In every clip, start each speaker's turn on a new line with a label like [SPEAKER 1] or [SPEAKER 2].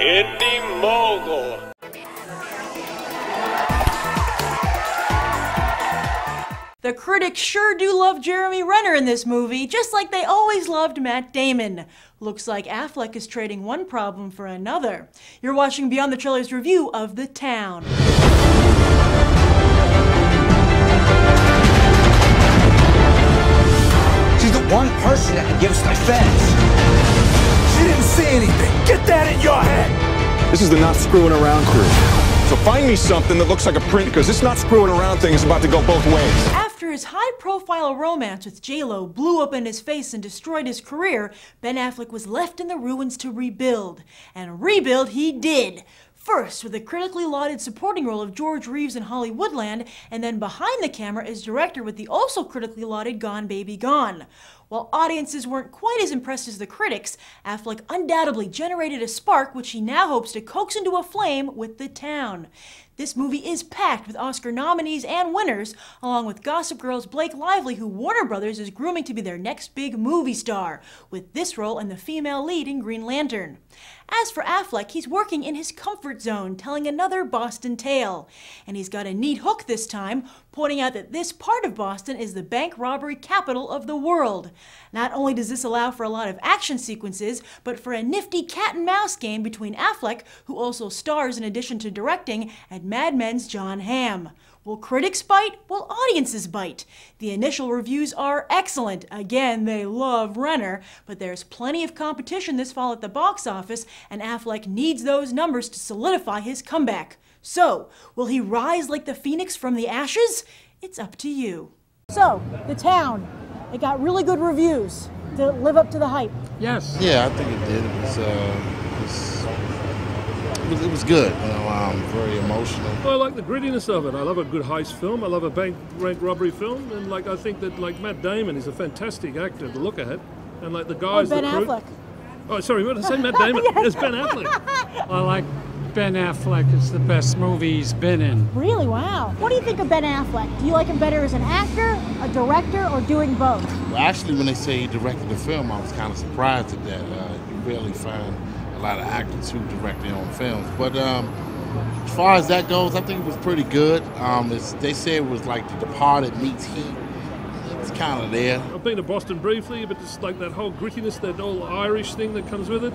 [SPEAKER 1] Indy Mogul.
[SPEAKER 2] The critics sure do love Jeremy Renner in this movie, just like they always loved Matt Damon. Looks like Affleck is trading one problem for another. You're watching Beyond the Trailers review of The Town.
[SPEAKER 3] She's the one person that can give us defense.
[SPEAKER 4] She didn't see anything. Get that in your head.
[SPEAKER 5] This is the not screwing around crew. So find me something that looks like a print because this not screwing around thing is about to go both ways.
[SPEAKER 2] After his high profile romance with J-Lo blew up in his face and destroyed his career, Ben Affleck was left in the ruins to rebuild. And rebuild he did. First, with the critically lauded supporting role of George Reeves in Hollywoodland, and then behind the camera as director with the also critically lauded Gone Baby Gone. While audiences weren't quite as impressed as the critics, Affleck undoubtedly generated a spark which he now hopes to coax into a flame with The Town. This movie is packed with Oscar nominees and winners, along with Gossip Girl's Blake Lively, who Warner Brothers is grooming to be their next big movie star, with this role in the female lead in Green Lantern. As for Affleck, he's working in his comfort zone, telling another Boston tale. And he's got a neat hook this time, pointing out that this part of Boston is the bank robbery capital of the world. Not only does this allow for a lot of action sequences, but for a nifty cat and mouse game between Affleck, who also stars in addition to directing, and Mad Men's Jon Hamm. Will critics bite? Will audiences bite? The initial reviews are excellent. Again, they love Renner, but there's plenty of competition this fall at the box office, and Affleck needs those numbers to solidify his comeback. So, will he rise like the phoenix from the ashes? It's up to you. So, The Town. It got really good reviews. Did it live up to the hype?
[SPEAKER 6] Yes.
[SPEAKER 7] Yeah, I think it did. It was, uh, it was, it was, it was good. You know, um, very emotional.
[SPEAKER 6] I like the grittiness of it. I love a good heist film. I love a bank bank robbery film, and like I think that like Matt Damon is a fantastic actor to look at, and like the guys.
[SPEAKER 2] Oh, Ben
[SPEAKER 6] the crew-
[SPEAKER 2] Affleck.
[SPEAKER 6] Oh, sorry, what did I say? Matt Damon. It's Ben Affleck.
[SPEAKER 8] I like Ben Affleck. It's the best movie he's been in.
[SPEAKER 2] Really? Wow. What do you think of Ben Affleck? Do you like him better as an actor, a director, or doing both?
[SPEAKER 7] Well, actually, when they say he directed the film, I was kind of surprised at that. Uh, you rarely find a lot of actors who direct their own films. But um, as far as that goes, I think it was pretty good. Um, it's, they say it was like The Departed meets Heat. It's kind of there.
[SPEAKER 6] I've been to Boston briefly, but it's like that whole grittiness, that whole Irish thing that comes with it.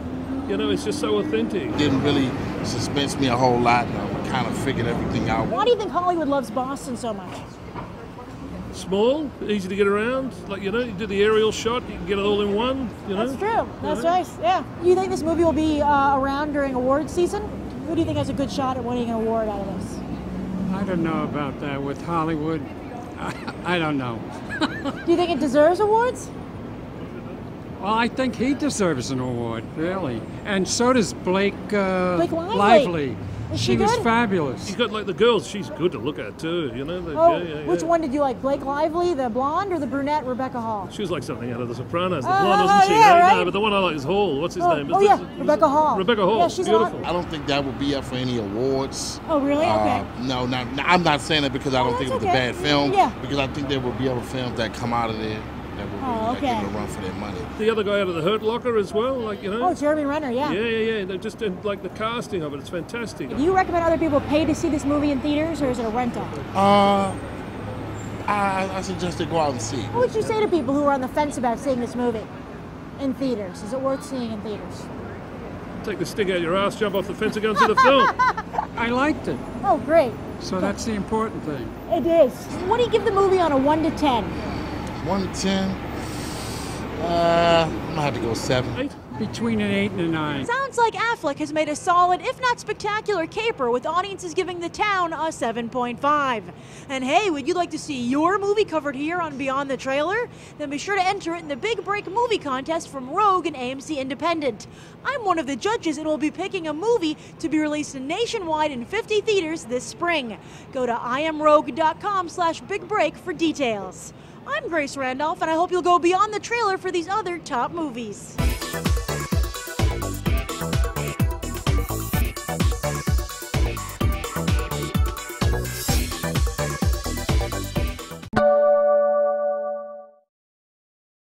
[SPEAKER 6] You know, it's just so authentic.
[SPEAKER 7] Didn't really suspense me a whole lot. I kind of figured everything out.
[SPEAKER 2] Why do you think Hollywood loves Boston so much?
[SPEAKER 6] Small, easy to get around. Like you know, you do the aerial shot, you can get it all in one. You know.
[SPEAKER 2] That's true. That's
[SPEAKER 6] Yeah.
[SPEAKER 2] nice. Yeah. You think this movie will be uh, around during award season? Who do you think has a good shot at winning an award out of this?
[SPEAKER 8] I don't know about that with Hollywood. I, I don't know.
[SPEAKER 2] Do you think it deserves awards?
[SPEAKER 8] Well, I think he deserves an award, really. And so does Blake, uh,
[SPEAKER 2] Blake Lively. Is she
[SPEAKER 8] was
[SPEAKER 2] good?
[SPEAKER 8] fabulous.
[SPEAKER 6] You got like the girls. She's good to look at too. You know. They-
[SPEAKER 2] Oh,
[SPEAKER 6] yeah, yeah,
[SPEAKER 2] which
[SPEAKER 6] yeah.
[SPEAKER 2] one did you like? Blake Lively, the blonde, or the brunette Rebecca Hall?
[SPEAKER 6] She was like something out of The Sopranos. The
[SPEAKER 2] Oh,
[SPEAKER 6] blonde,
[SPEAKER 2] oh,
[SPEAKER 6] wasn't she?
[SPEAKER 2] yeah, right?
[SPEAKER 6] No, but the one I like is Hall. What's his
[SPEAKER 2] Oh,
[SPEAKER 6] name?
[SPEAKER 2] oh,
[SPEAKER 6] Is
[SPEAKER 2] yeah,
[SPEAKER 6] this- is
[SPEAKER 2] Rebecca
[SPEAKER 6] it-
[SPEAKER 2] Hall.
[SPEAKER 6] Rebecca Hall.
[SPEAKER 2] Yeah, she's
[SPEAKER 6] Beautiful.
[SPEAKER 7] I don't think that would be up for any awards.
[SPEAKER 2] Oh, really? Okay.
[SPEAKER 7] Uh, no, not, I'm not saying that because I don't
[SPEAKER 2] Oh,
[SPEAKER 7] think it was
[SPEAKER 2] that's
[SPEAKER 7] a bad film.
[SPEAKER 2] Yeah.
[SPEAKER 7] Because I think there will be other films that come out of there that will
[SPEAKER 2] Oh,
[SPEAKER 7] really like,
[SPEAKER 2] okay.
[SPEAKER 7] give it a run for their money.
[SPEAKER 6] The other guy out of the Hurt Locker as well. Like you know.
[SPEAKER 2] Oh, Jeremy Renner, yeah.
[SPEAKER 6] yeah, yeah, yeah. They're just and, like the casting of it. It's fantastic.
[SPEAKER 2] Do you recommend other people pay to see this movie in theaters, or is it a rental?
[SPEAKER 7] Uh, I, I suggest they go out and see.
[SPEAKER 2] What would you say to people who are on the fence about seeing this movie in theaters? Is it worth seeing in theaters?
[SPEAKER 6] Take the stick out your ass, jump off the fence, and go and see the film.
[SPEAKER 8] I liked it.
[SPEAKER 2] Oh, great.
[SPEAKER 8] So that's the important thing.
[SPEAKER 2] It is. What do you give the movie on a 1 to 10?
[SPEAKER 7] One to ten. Uh, I'm gonna have to go seven.
[SPEAKER 8] Between an eight and a nine.
[SPEAKER 2] Sounds like Affleck has made a solid, if not spectacular, caper with audiences giving The Town a 7.5. And hey, would you like to see your movie covered here on Beyond the Trailer? Then be sure to enter it in the Big Break movie contest from Rogue and AMC Independent. I'm one of the judges and will be picking a movie to be released nationwide in 50 theaters this spring. Go to imrogue.com slash big break for details. I'm Grace Randolph, and I hope you'll go beyond the trailer for these other top movies.